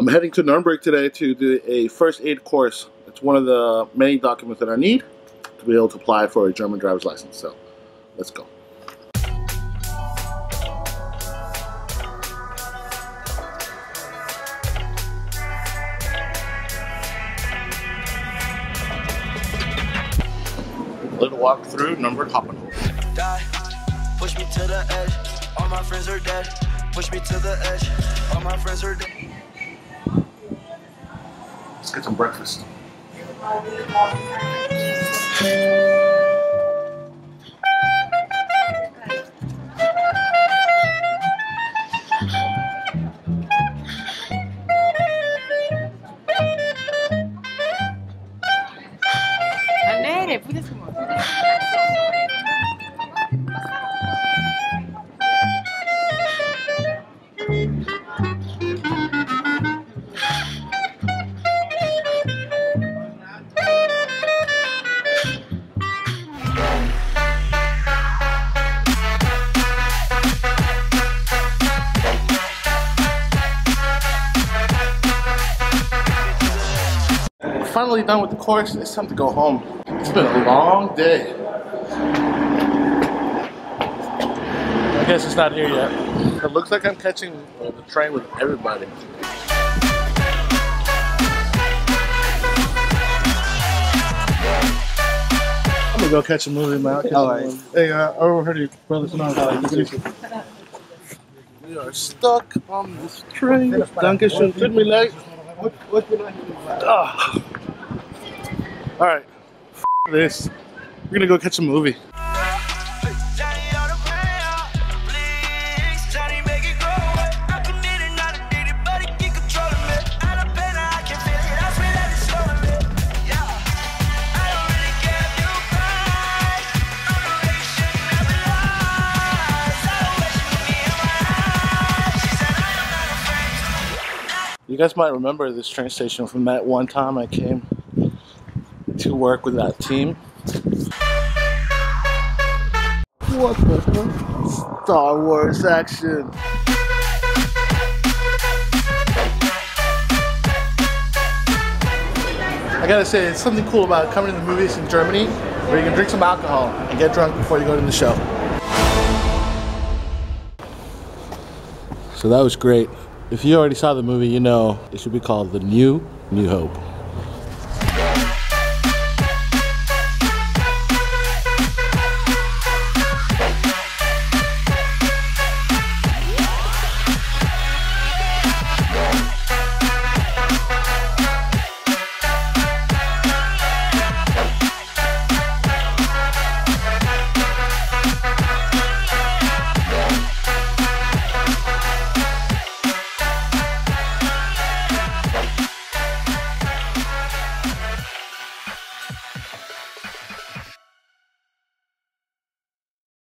I'm heading to Nuremberg today to do a first aid course. It's one of the many documents that I need to be able to apply for a German driver's license. So let's go. Little walk through Hauptbahnhof. Die, push me to the edge. All my friends are dead. Push me to the edge. All my friends are dead. Let's get some breakfast. Finally done with the course. It's time to go home. It's been a long day. I guess it's not here yet. It looks like I'm catching the train with everybody. I'm gonna go catch a movie, man. All right. Hey, uh, I overheard your brother's not We are stuck on this train. Dankeschön. Tut mir leid. What, what did I do? Oh. All right, this. We're gonna go catch a movie. You guys might remember this train station from that one time I came to work with that team. What the hell? Star Wars action. I gotta say, it's something cool about coming to the movies in Germany where you can drink some alcohol and get drunk before you go to the show. So that was great. If you already saw the movie, you know it should be called The New New Hope.